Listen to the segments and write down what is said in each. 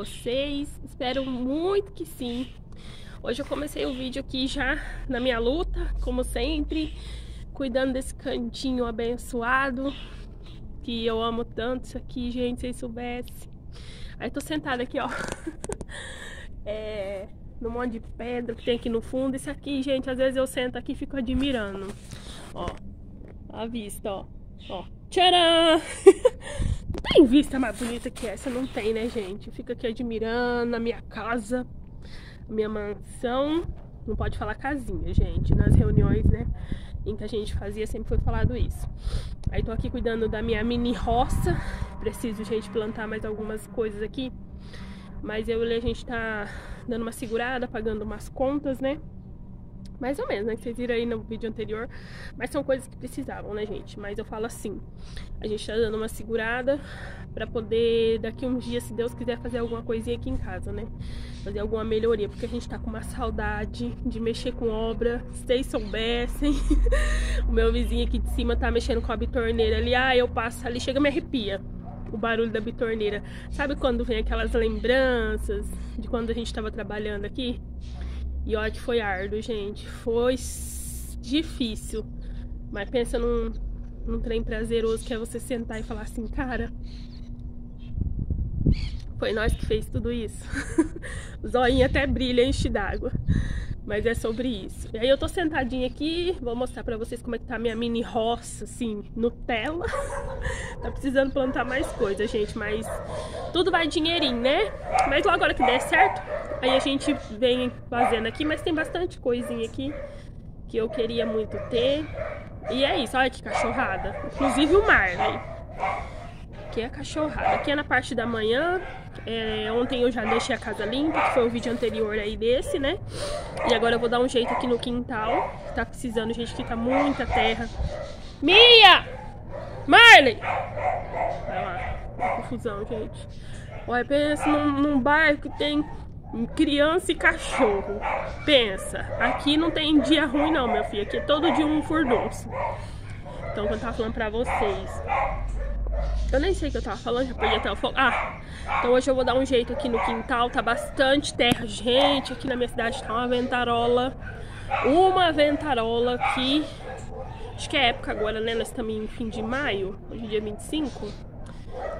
vocês. Espero muito que sim. Hoje eu comecei o vídeo aqui já na minha luta, como sempre, cuidando desse cantinho abençoado que eu amo tanto isso aqui, gente, se vocês soubessem. Aí tô sentada aqui, ó. é, no monte de pedra que tem aqui no fundo. Isso aqui, gente, às vezes eu sento aqui e fico admirando. Ó, a vista, ó. Ó, tcharam! tem vista mais bonita que essa, não tem, né, gente? Eu fico aqui admirando a minha casa, a minha mansão. Não pode falar casinha, gente, nas reuniões, né? Em que a gente fazia, sempre foi falado isso. Aí tô aqui cuidando da minha mini roça. Preciso, gente, plantar mais algumas coisas aqui. Mas eu e a gente tá dando uma segurada, pagando umas contas, né? Mais ou menos, né? Que vocês viram aí no vídeo anterior. Mas são coisas que precisavam, né, gente? Mas eu falo assim: a gente tá dando uma segurada para poder, daqui uns dias, se Deus quiser, fazer alguma coisinha aqui em casa, né? Fazer alguma melhoria, porque a gente tá com uma saudade de mexer com obra. Se vocês soubessem, o meu vizinho aqui de cima tá mexendo com a bitorneira ali. Ah, eu passo ali, chega me arrepia o barulho da bitorneira. Sabe quando vem aquelas lembranças de quando a gente tava trabalhando aqui? E olha que foi árduo, gente. Foi difícil. Mas pensa num, num trem prazeroso que é você sentar e falar assim, cara. Foi nós que fez tudo isso. o zoinho até brilha, enche d'água. Mas é sobre isso. E aí eu tô sentadinha aqui, vou mostrar pra vocês como é que tá a minha mini roça, assim, Nutella. tá precisando plantar mais coisas, gente, mas tudo vai dinheirinho, né? Mas logo agora que der certo, aí a gente vem fazendo aqui, mas tem bastante coisinha aqui que eu queria muito ter. E é isso, olha que cachorrada. Inclusive o Marley. Aqui é a cachorrada. Aqui é na parte da manhã. É, ontem eu já deixei a casa limpa, que foi o vídeo anterior aí desse, né? E agora eu vou dar um jeito aqui no quintal. Tá precisando, gente, que tá muita terra. Mia! Marley! Vai lá. Confusão, gente. Olha, pensa num, num bairro que tem criança e cachorro. Pensa, aqui não tem dia ruim não, meu filho. Aqui é todo dia um furdunço. Então, quando eu tava falando pra vocês eu nem sei o que eu tava falando, já perdi até o foco. Ah, então hoje eu vou dar um jeito aqui no quintal, tá bastante terra. Gente, aqui na minha cidade tá uma ventarola. Uma ventarola que... Acho que é época agora, né? Nós estamos em fim de maio, hoje é dia 25.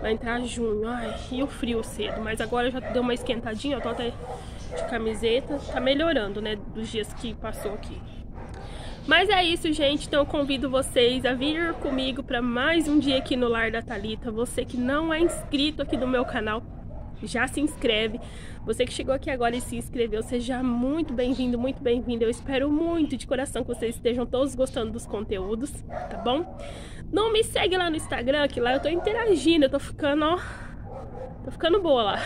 Vai entrar junho. Ai, e o frio cedo. Mas agora já deu uma esquentadinha, eu tô até de camiseta. Tá melhorando, né? Dos dias que passou aqui. Mas é isso, gente. Então eu convido vocês a vir comigo para mais um dia aqui no Lar da Talita. Você que não é inscrito aqui no meu canal, já se inscreve. Você que chegou aqui agora e se inscreveu, seja muito bem-vindo, muito bem-vindo. Eu espero muito de coração que vocês estejam todos gostando dos conteúdos, tá bom? Não me segue lá no Instagram, que lá eu tô interagindo, eu tô ficando, ó, Tô ficando boa lá.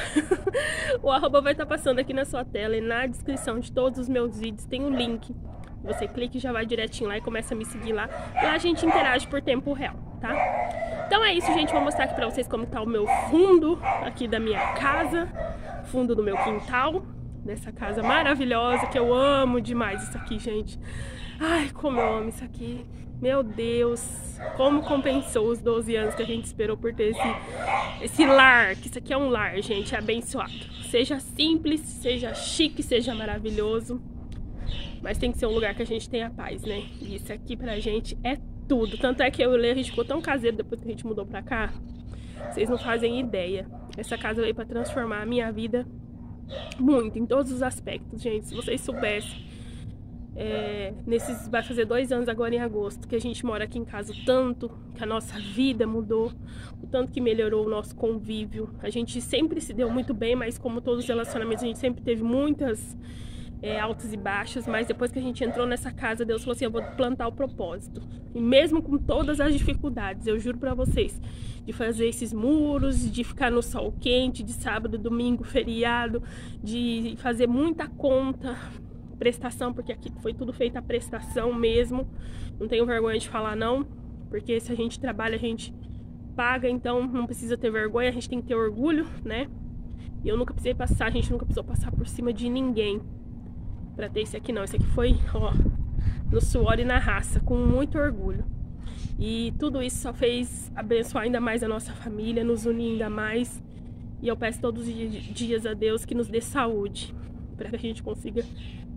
o arroba vai estar tá passando aqui na sua tela e na descrição de todos os meus vídeos tem o um link você clica e já vai direitinho lá e começa a me seguir lá. Lá a gente interage por tempo real, tá? Então é isso, gente. Vou mostrar aqui pra vocês como tá o meu fundo aqui da minha casa. Fundo do meu quintal. Dessa casa maravilhosa que eu amo demais isso aqui, gente. Ai, como eu amo isso aqui. Meu Deus, como compensou os 12 anos que a gente esperou por ter esse, esse lar, que isso aqui é um lar, gente, abençoado. Seja simples, seja chique, seja maravilhoso. Mas tem que ser um lugar que a gente tenha paz, né? E isso aqui pra gente é tudo. Tanto é que eu e o Lê, a gente ficou tão caseiro depois que a gente mudou pra cá. Vocês não fazem ideia. Essa casa veio pra transformar a minha vida muito, em todos os aspectos, gente. Se vocês soubessem. É, nesses vai fazer dois anos agora em agosto que a gente mora aqui em casa o tanto que a nossa vida mudou o tanto que melhorou o nosso convívio a gente sempre se deu muito bem mas como todos os relacionamentos a gente sempre teve muitas é, altos e baixos, mas depois que a gente entrou nessa casa, Deus falou assim: eu vou plantar o propósito. E mesmo com todas as dificuldades, eu juro para vocês, de fazer esses muros, de ficar no sol quente, de sábado, domingo, feriado, de fazer muita conta, prestação, porque aqui foi tudo feito a prestação mesmo. Não tenho vergonha de falar não, porque se a gente trabalha, a gente paga, então não precisa ter vergonha, a gente tem que ter orgulho, né? E eu nunca precisei passar, a gente nunca precisou passar por cima de ninguém para ter esse aqui não. Esse aqui foi, ó, no suor e na raça, com muito orgulho. E tudo isso só fez abençoar ainda mais a nossa família, nos unir ainda mais. E eu peço todos os dias a Deus que nos dê saúde, para que a gente consiga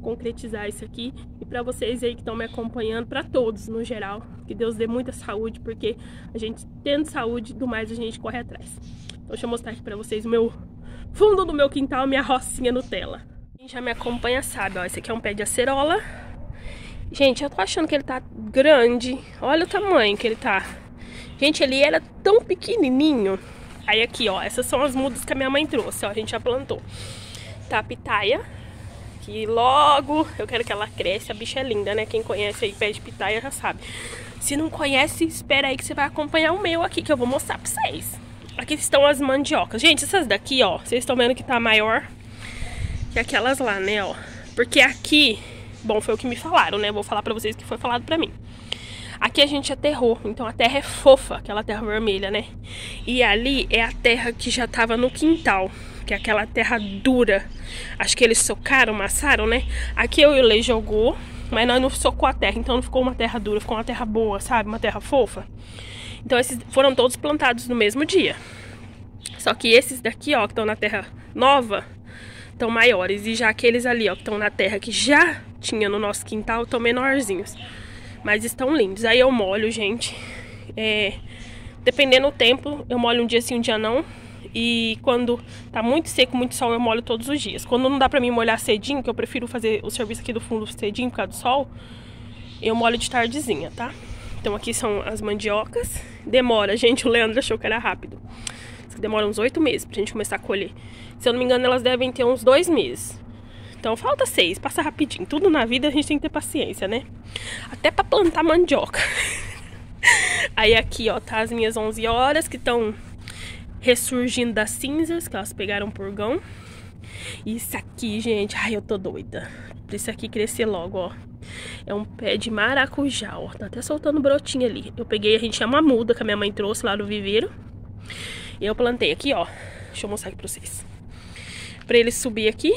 concretizar isso aqui. E para vocês aí que estão me acompanhando, para todos no geral, que Deus dê muita saúde, porque a gente tendo saúde, do mais a gente corre atrás. Então, deixa eu mostrar aqui para vocês o meu fundo do meu quintal, minha rocinha Nutella. Quem já me acompanha sabe, ó, esse aqui é um pé de acerola. Gente, eu tô achando que ele tá grande. Olha o tamanho que ele tá. Gente, ele era tão pequenininho. Aí aqui, ó, essas são as mudas que a minha mãe trouxe, ó, a gente já plantou. Tá a pitaia, que logo eu quero que ela cresça. A bicha é linda, né? Quem conhece aí pé de pitaia já sabe. Se não conhece, espera aí que você vai acompanhar o meu aqui, que eu vou mostrar pra vocês. Aqui estão as mandiocas. Gente, essas daqui, ó, vocês estão vendo que tá maior que aquelas lá, né, ó. Porque aqui, bom, foi o que me falaram, né? Vou falar pra vocês que foi falado pra mim. Aqui a gente aterrou, então a terra é fofa, aquela terra vermelha, né? E ali é a terra que já tava no quintal, que é aquela terra dura. Acho que eles socaram, amassaram, né? Aqui eu e o Lei jogou, mas nós não socou a terra, então não ficou uma terra dura, ficou uma terra boa, sabe? Uma terra fofa. Então esses foram todos plantados no mesmo dia. Só que esses daqui, ó, que estão na terra nova, estão maiores. E já aqueles ali, ó, que estão na terra que já tinha no nosso quintal, estão menorzinhos. Mas estão lindos. Aí eu molho, gente. É, dependendo do tempo, eu molho um dia sim, um dia não. E quando tá muito seco, muito sol, eu molho todos os dias. Quando não dá pra mim molhar cedinho, que eu prefiro fazer o serviço aqui do fundo cedinho por causa do sol, eu molho de tardezinha, tá? Então aqui são as mandiocas. Demora, gente, o Leandro achou que era rápido. Demora uns oito meses pra gente começar a colher. Se eu não me engano, elas devem ter uns dois meses. Então falta seis, passa rapidinho. Tudo na vida a gente tem que ter paciência, né? Até pra plantar mandioca. Aí aqui, ó, tá as minhas 11 horas que estão ressurgindo das cinzas, que elas pegaram purgão. Isso aqui, gente, ai, eu tô doida. Pra isso aqui crescer logo, ó. É um pé de maracujá, ó. Tá até soltando brotinho ali. Eu peguei, a gente uma muda que a minha mãe trouxe lá no viveiro. Eu plantei aqui, ó. Deixa eu mostrar aqui pra vocês. Pra ele subir aqui.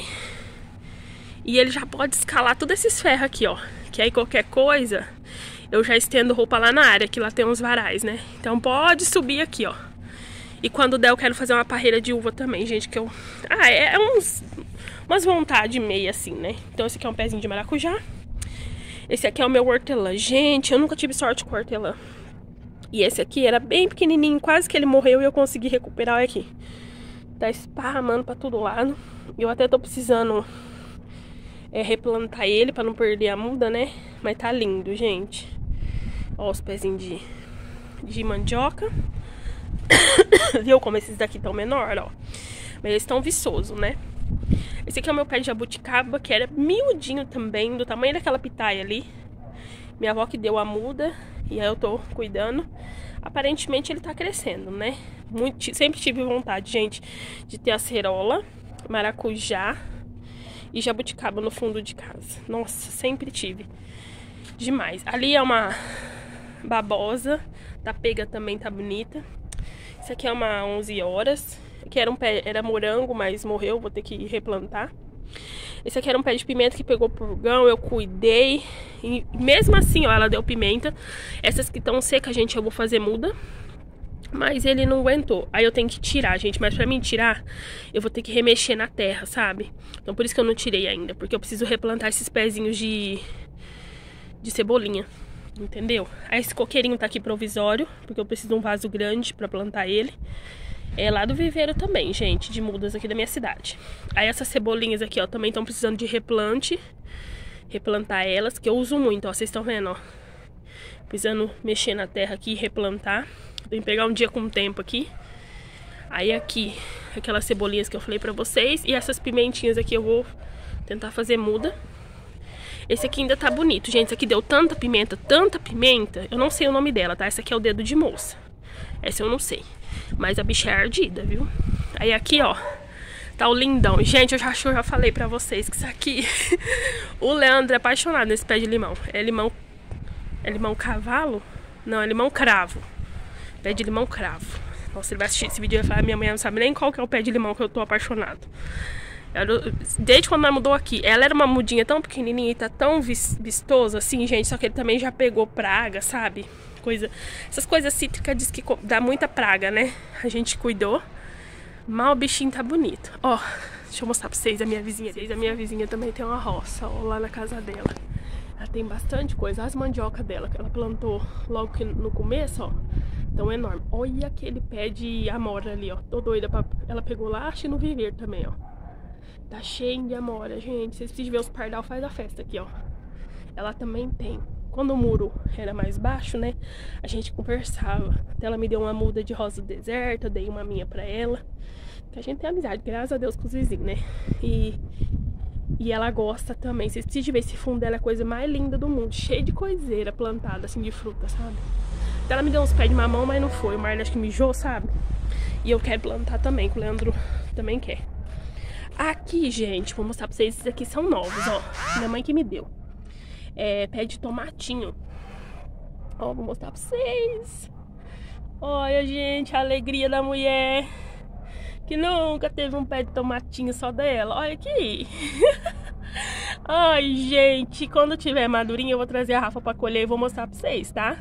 E ele já pode escalar todos esses ferros aqui, ó. Que aí qualquer coisa, eu já estendo roupa lá na área, que lá tem uns varais, né? Então pode subir aqui, ó. E quando der, eu quero fazer uma parreira de uva também, gente, que eu... Ah, é, é uns... Umas vontade meia, assim, né? Então esse aqui é um pezinho de maracujá. Esse aqui é o meu hortelã. Gente, eu nunca tive sorte com hortelã. E esse aqui era bem pequenininho, quase que ele morreu e eu consegui recuperar aqui. Tá esparramando pra todo lado. Eu até tô precisando é, replantar ele pra não perder a muda, né? Mas tá lindo, gente. Ó os pezinhos de, de mandioca. Viu como esses daqui estão menor, ó. Mas eles estão viçosos, né? Esse aqui é o meu pé de jabuticaba, que era miudinho também, do tamanho daquela pitaia ali. Minha avó que deu a muda e eu tô cuidando. Aparentemente ele tá crescendo, né? Muito, sempre tive vontade, gente, de ter acerola, maracujá e jabuticaba no fundo de casa. Nossa, sempre tive. Demais. Ali é uma babosa, da pega também tá bonita. Isso aqui é uma 11 horas, que era um pé, era morango, mas morreu, vou ter que replantar. Esse aqui era um pé de pimenta que pegou purgão, eu cuidei. E mesmo assim, ó, ela deu pimenta. Essas que estão secas, gente, eu vou fazer muda. Mas ele não aguentou. Aí eu tenho que tirar, gente. Mas pra mim tirar, eu vou ter que remexer na terra, sabe? Então por isso que eu não tirei ainda. Porque eu preciso replantar esses pezinhos de, de cebolinha. Entendeu? Aí esse coqueirinho tá aqui provisório. Porque eu preciso de um vaso grande pra plantar ele. É lá do viveiro também, gente, de mudas aqui da minha cidade. Aí essas cebolinhas aqui, ó, também estão precisando de replante. Replantar elas, que eu uso muito, ó, vocês estão vendo, ó. Precisando mexer na terra aqui replantar. Que pegar um dia com tempo aqui. Aí aqui, aquelas cebolinhas que eu falei pra vocês. E essas pimentinhas aqui eu vou tentar fazer muda. Esse aqui ainda tá bonito, gente. Esse aqui deu tanta pimenta, tanta pimenta. Eu não sei o nome dela, tá? Esse aqui é o dedo de moça. Essa eu não sei. Mas a bicha é ardida, viu? Aí aqui, ó, tá o lindão. Gente, eu já, eu já falei pra vocês que isso aqui... o Leandro é apaixonado nesse pé de limão. É limão... É limão cavalo? Não, é limão cravo. Pé de limão cravo. Nossa, ele vai assistir esse vídeo e vai falar, minha mãe não sabe nem qual que é o pé de limão que eu tô apaixonado. Desde quando ela mudou aqui, ela era uma mudinha tão pequenininha e tá tão vistoso assim, gente, só que ele também já pegou praga, sabe? Coisa, essas coisas cítricas diz que dá muita praga, né? A gente cuidou, Mal o bichinho tá bonito. Ó, deixa eu mostrar pra vocês a minha vizinha. Vocês, a minha vizinha também tem uma roça, ó, lá na casa dela. Ela tem bastante coisa. As mandioca dela, que ela plantou logo no começo, ó. Tão enorme. Olha aquele pé de amora ali, ó. Tô doida pra... Ela pegou lá, acho no viver também, ó. Tá cheio de amora, gente. Vocês precisam ver os pardal faz a festa aqui, ó. Ela também tem. Quando o muro era mais baixo, né? A gente conversava. Ela me deu uma muda de rosa do deserto, eu dei uma minha pra ela. Que a gente tem amizade, graças a Deus, com os vizinhos, né? E, e ela gosta também. Vocês precisam ver esse fundo dela, é a coisa mais linda do mundo. Cheio de coiseira plantada, assim, de fruta, sabe? Então ela me deu uns pés de mamão, mas não foi. O Marley acho que mijou, sabe? E eu quero plantar também, que o Leandro também quer. Aqui, gente, vou mostrar pra vocês. Esses aqui são novos, ó. Minha mãe que me deu. É pé de tomatinho. Ó, vou mostrar pra vocês. Olha, gente, a alegria da mulher. Que nunca teve um pé de tomatinho só dela. Olha aqui. Ai, gente, quando tiver madurinho eu vou trazer a Rafa pra colher e vou mostrar pra vocês, tá?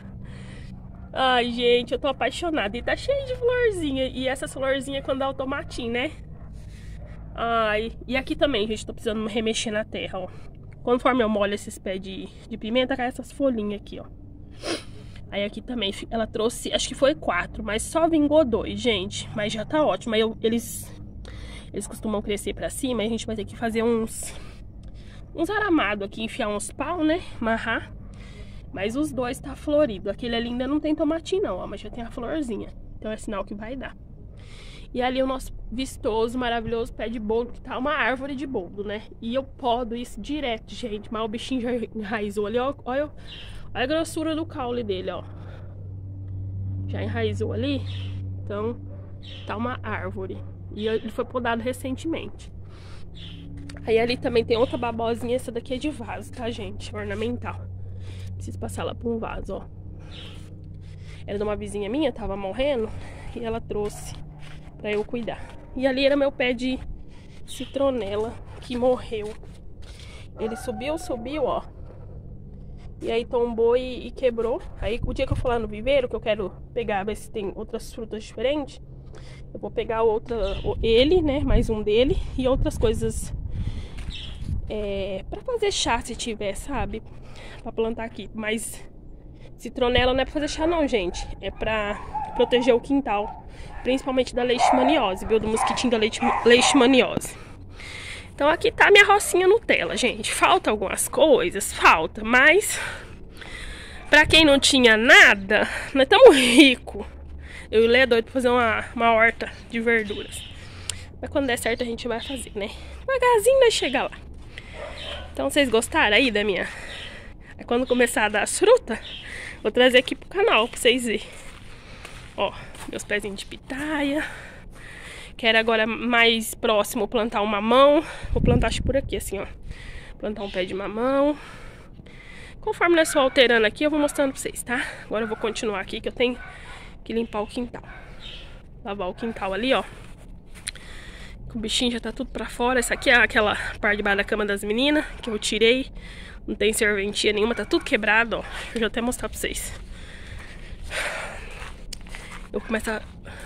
Ai, gente, eu tô apaixonada. E tá cheio de florzinha. E essas florzinhas quando dá o tomatinho, né? Ai, e aqui também, gente, tô precisando remexer na terra, ó. Conforme eu molho esses pés de, de pimenta, cai essas folhinhas aqui, ó. Aí aqui também, ela trouxe, acho que foi quatro, mas só vingou dois, gente. Mas já tá ótimo. Aí eu, eles, eles costumam crescer pra cima, a gente vai ter que fazer uns, uns aramados aqui, enfiar uns pau, né? Marrar. Mas os dois tá florido. Aquele ali ainda não tem tomatinho não, ó, mas já tem a florzinha. Então é sinal que vai dar. E ali o nosso vistoso, maravilhoso pé de bolo, que tá uma árvore de bolo, né? E eu podo isso direto, gente. Mas o bichinho já enraizou ali, ó. Olha, olha a grossura do caule dele, ó. Já enraizou ali. Então, tá uma árvore. E ele foi podado recentemente. Aí ali também tem outra babosinha. Essa daqui é de vaso, tá, gente? Ornamental. Preciso passar ela pra um vaso, ó. Era de uma vizinha minha, tava morrendo. E ela trouxe para eu cuidar. E ali era meu pé de citronela que morreu. Ele subiu, subiu, ó. E aí tombou e, e, quebrou. Aí o dia que eu for lá no viveiro, que eu quero pegar, ver se tem outras frutas diferentes, eu vou pegar outra, ele, né, mais um dele e outras coisas é, para fazer chá se tiver, sabe? Para plantar aqui. Mas citronela não é para fazer chá não, gente. É para proteger o quintal principalmente da leishmaniose, viu? Do mosquitinho da leishmaniose. Então aqui tá minha rocinha Nutella, gente. Falta algumas coisas, falta, mas pra quem não tinha nada, nós estamos ricos. Eu e o Lê é doido pra fazer uma, uma horta de verduras. Mas quando der certo a gente vai fazer, né? Devagarzinho vai chegar lá. Então vocês gostaram aí da minha... Quando começar a dar as frutas, vou trazer aqui pro canal pra vocês verem. Ó, meus pezinhos de pitaia. Quero agora mais próximo plantar um mamão. Vou plantar acho por aqui, assim, ó. Plantar um pé de mamão. Conforme nós for alterando aqui, eu vou mostrando pra vocês, tá? Agora eu vou continuar aqui, que eu tenho que limpar o quintal. Lavar o quintal ali, ó. O bichinho já tá tudo pra fora. Essa aqui é aquela parte de baixo da cama das meninas, que eu tirei. Não tem serventia nenhuma, tá tudo quebrado, ó. Eu já até mostrar pra vocês eu começo a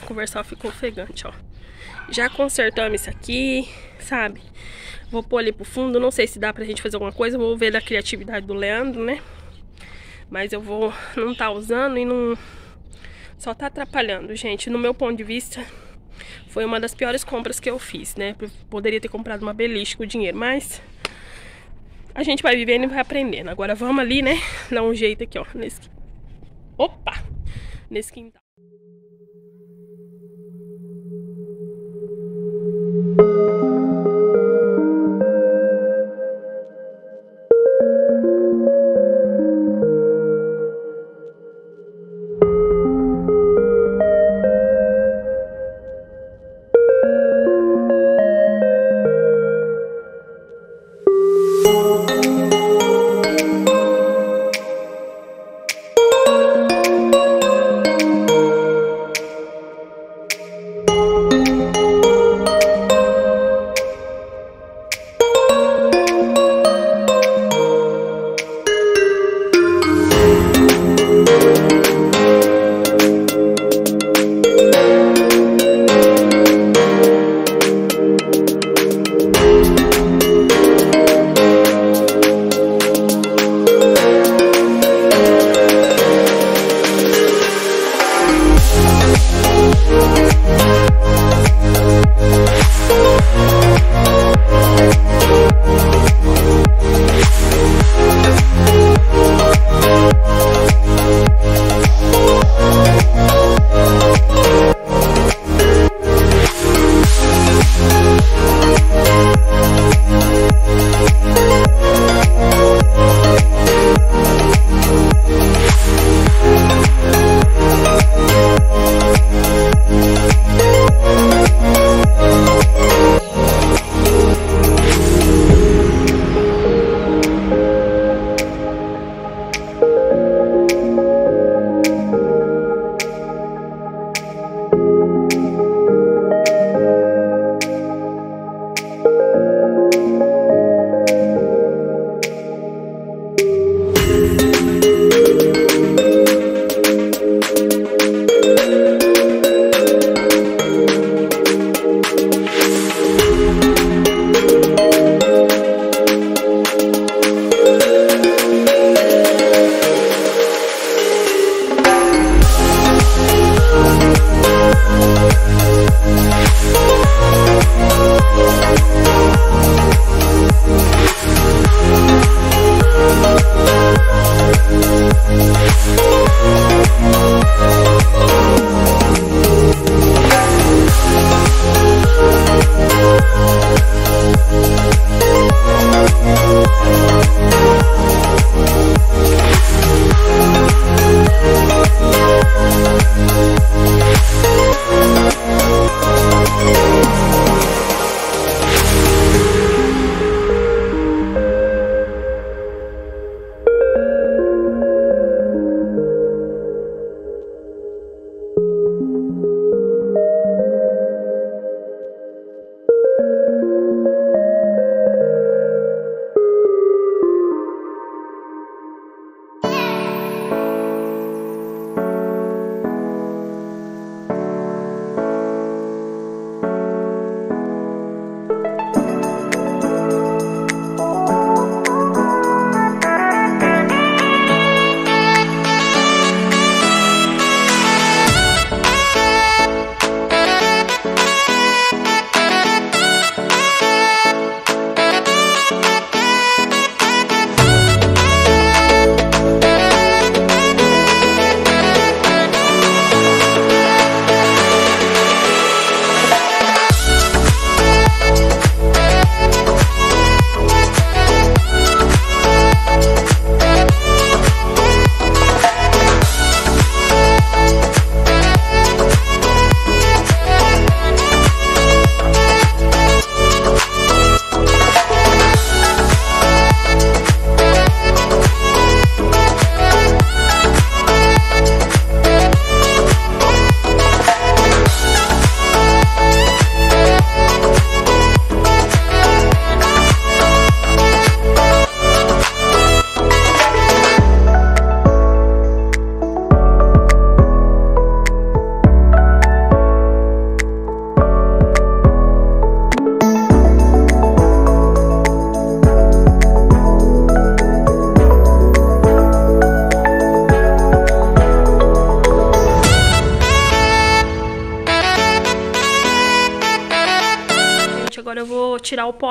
conversar, eu fico ofegante, ó. Já consertamos isso aqui, sabe? Vou pôr ali pro fundo, não sei se dá pra gente fazer alguma coisa, vou ver da criatividade do Leandro, né? Mas eu vou não tá usando e não... Só tá atrapalhando, gente. No meu ponto de vista, foi uma das piores compras que eu fiz, né? Poderia ter comprado uma beliche com dinheiro, mas... A gente vai vivendo e vai aprendendo. Agora vamos ali, né? Dar um jeito aqui, ó. Nesse... Opa! Nesse quintal.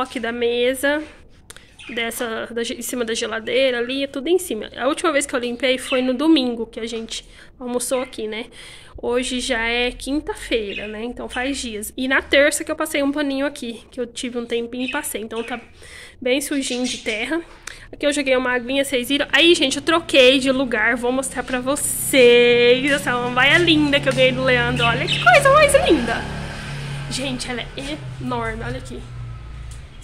Aqui da mesa, dessa, da, em cima da geladeira ali, é tudo em cima. A última vez que eu limpei foi no domingo que a gente almoçou aqui, né? Hoje já é quinta-feira, né? Então faz dias. E na terça que eu passei um paninho aqui, que eu tive um tempinho e passei. Então tá bem sujinho de terra. Aqui eu joguei uma aguinha, vocês viram? Aí, gente, eu troquei de lugar, vou mostrar pra vocês. Essa lambaia linda que eu ganhei do Leandro. Olha que coisa mais linda! Gente, ela é enorme, olha aqui.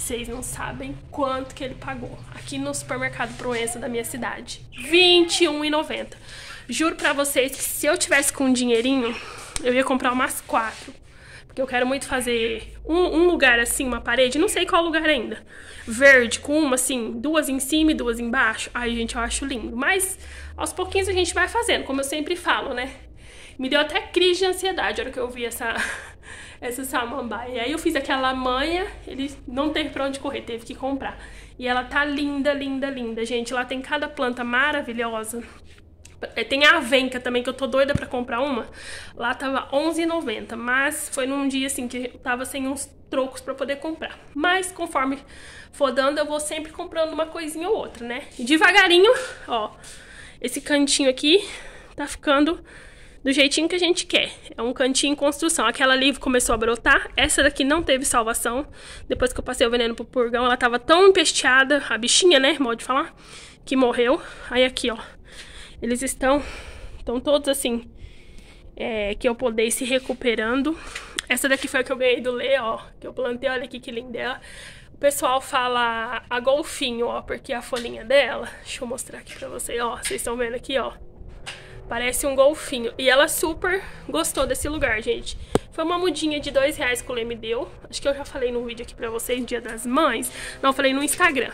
Vocês não sabem quanto que ele pagou aqui no supermercado Proença da minha cidade. R$21,90. Juro pra vocês que se eu tivesse com um dinheirinho, eu ia comprar umas quatro. Porque eu quero muito fazer um, um, lugar assim, uma parede, não sei qual lugar ainda. Verde, com uma assim, duas em cima e duas embaixo. Ai, gente, eu acho lindo. Mas aos pouquinhos a gente vai fazendo, como eu sempre falo, né? Me deu até crise de ansiedade a hora que eu vi essa, essa samambaia. E aí eu fiz aquela manha, ele não teve pra onde correr, teve que comprar. E ela tá linda, linda, linda, gente. Lá tem cada planta maravilhosa. É, tem a avenca também, que eu tô doida pra comprar uma. Lá tava R$11,90, mas foi num dia assim que eu tava sem uns trocos pra poder comprar. Mas conforme for dando, eu vou sempre comprando uma coisinha ou outra, né? E devagarinho, ó, esse cantinho aqui tá ficando do jeitinho que a gente quer. É um cantinho em construção. Aquela ali começou a brotar. Essa daqui não teve salvação. Depois que eu passei o veneno pro purgão, ela tava tão empesteada, a bichinha, né, modo falar, que morreu. Aí aqui, ó, eles estão, estão todos assim, é, que eu poder se recuperando. Essa daqui foi a que eu ganhei do Lê, ó, que eu plantei, olha aqui que linda ela. O pessoal fala a golfinho, ó, porque a folhinha dela, deixa eu mostrar aqui pra vocês, ó, vocês estão vendo aqui, ó, Parece um golfinho. E ela super gostou desse lugar, gente. Foi uma mudinha de dois reais que o Lê me deu. Acho que eu já falei no vídeo aqui pra vocês, Dia das Mães. Não, falei no Instagram.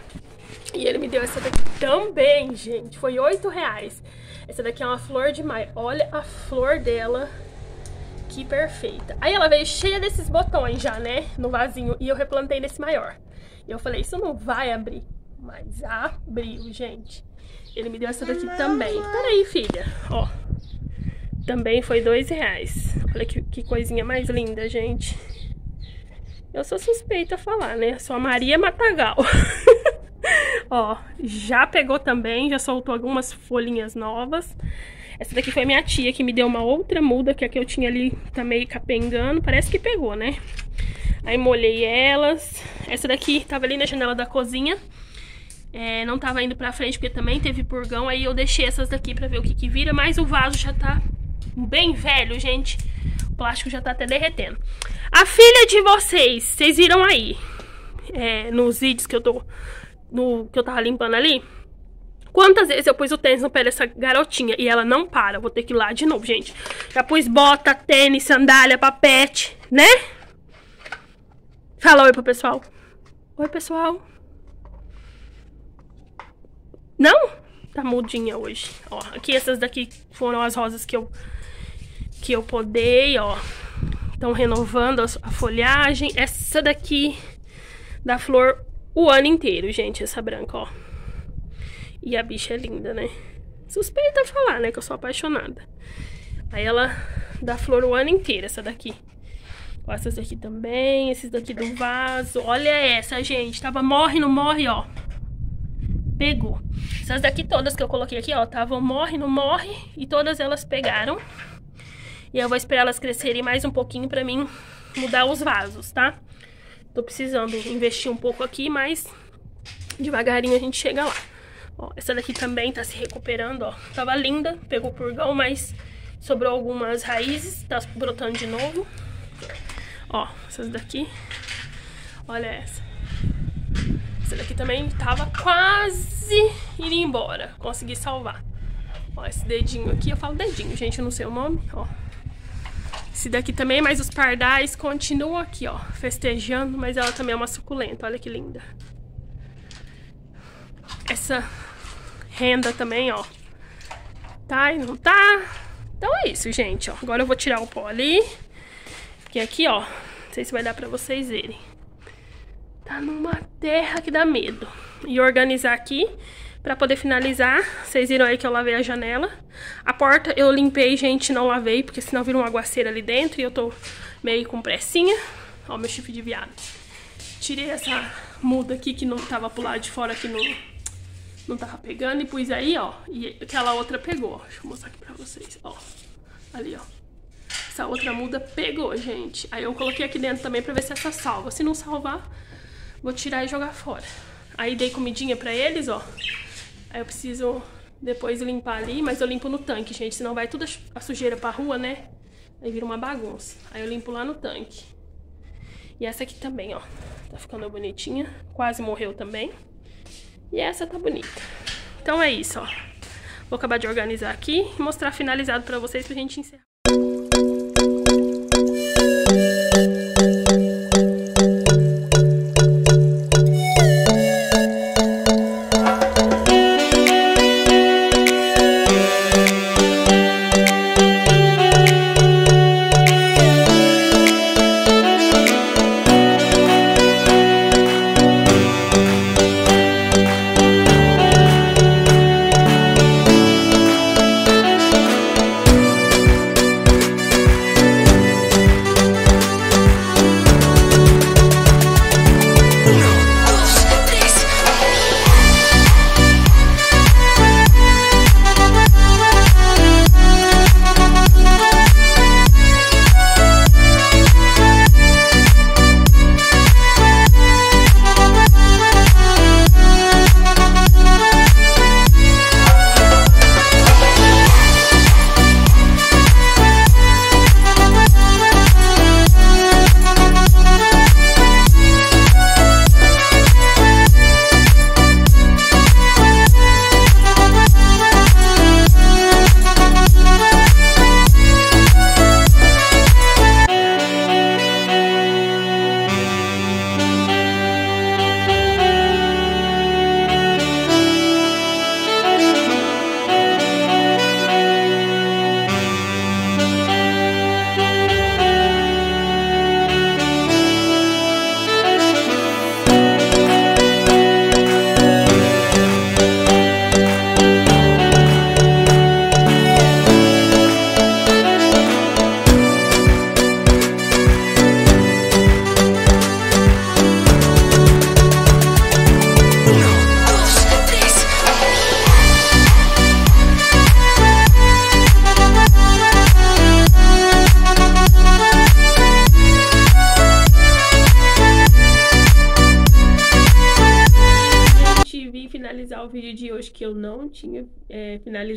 E ele me deu essa daqui também, gente. Foi oito reais. Essa daqui é uma flor de maio. Olha a flor dela. Que perfeita. Aí ela veio cheia desses botões já, né? No vasinho. E eu replantei nesse maior. E eu falei, isso não vai abrir. Mas abriu, gente. Ele me deu essa daqui também. Peraí, filha. Ó. Também foi dois reais. Olha que, que coisinha mais linda, gente. Eu sou suspeita a falar, né? Sou a Maria Matagal. Ó, já pegou também, já soltou algumas folhinhas novas. Essa daqui foi minha tia que me deu uma outra muda, que a que eu tinha ali tá meio capengando. Parece que pegou, né? Aí molhei elas. Essa daqui tava ali na janela da cozinha. É, não tava indo pra frente porque também teve purgão. Aí eu deixei essas daqui pra ver o que que vira. Mas o vaso já tá bem velho, gente. O plástico já tá até derretendo. A filha de vocês, vocês viram aí, é, nos vídeos que eu tô, no, que eu tava limpando ali, Quantas vezes eu pus o tênis no pé dessa garotinha e ela não para? Vou ter que ir lá de novo, gente. Já pus bota, tênis, sandália, papete, né? Fala oi pro pessoal. Oi, pessoal. Não? Tá mudinha hoje. Ó, aqui essas daqui foram as rosas que eu que eu podei, ó. Estão renovando a folhagem. Essa daqui da flor o ano inteiro, gente, essa branca, ó. E a bicha é linda, né? Suspeita falar, né, que eu sou apaixonada. Aí ela dá flor o ano inteiro, essa daqui. Ó, essas daqui também, esses daqui do vaso. Olha essa, gente. Tava morre, não morre, ó. Pegou. Essas daqui todas que eu coloquei aqui, ó, estavam morre, não morre. E todas elas pegaram. E eu vou esperar elas crescerem mais um pouquinho pra mim mudar os vasos, tá? Tô precisando investir um pouco aqui, mas devagarinho a gente chega lá. Ó, essa daqui também tá se recuperando, ó. Tava linda, pegou purgão, mas sobrou algumas raízes, tá brotando de novo. Ó, essas daqui. Olha essa. Essa daqui também tava quase indo embora. Consegui salvar. Ó, esse dedinho aqui, eu falo dedinho, gente, eu não sei o nome, ó. Esse daqui também, mas os pardais continuam aqui, ó, festejando, mas ela também é uma suculenta, olha que linda. Essa renda também, ó, tá e não tá. Então é isso, gente, ó. Agora eu vou tirar o pó ali, porque aqui, ó, não sei se vai dar pra vocês verem. Tá numa terra que dá medo. E organizar aqui Pra poder finalizar, vocês viram aí que eu lavei a janela. A porta eu limpei, gente, não lavei, porque senão vira um aguaceiro ali dentro e eu tô meio com pressinha. Ó, meu chifre de viado. Tirei essa muda aqui que não tava pro lado de fora, que não, não tava pegando e pus aí, ó. E aquela outra pegou. Deixa eu mostrar aqui pra vocês, ó. Ali, ó. Essa outra muda pegou, gente. Aí eu coloquei aqui dentro também pra ver se essa salva. Se não salvar, vou tirar e jogar fora. Aí dei comidinha pra eles, ó. Aí eu preciso depois limpar ali, mas eu limpo no tanque, gente, senão vai toda a sujeira pra rua, né? Aí vira uma bagunça. Aí eu limpo lá no tanque. E essa aqui também, ó. Tá ficando bonitinha. Quase morreu também. E essa tá bonita. Então é isso, ó. Vou acabar de organizar aqui e mostrar finalizado pra vocês pra gente encerrar.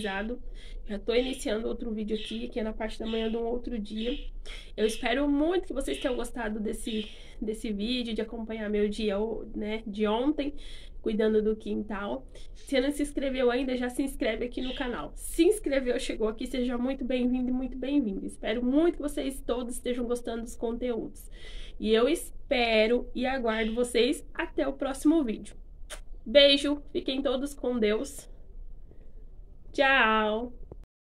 Já tô iniciando outro vídeo aqui, que é na parte da manhã de um outro dia. Eu espero muito que vocês tenham gostado desse, desse vídeo, de acompanhar meu dia né, de ontem, cuidando do quintal. Se não se inscreveu ainda, já se inscreve aqui no canal. Se inscreveu, chegou aqui, seja muito bem-vindo e muito bem-vindo. Espero muito que vocês todos estejam gostando dos conteúdos. E eu espero e aguardo vocês até o próximo vídeo. Beijo, fiquem todos com Deus. Tchau!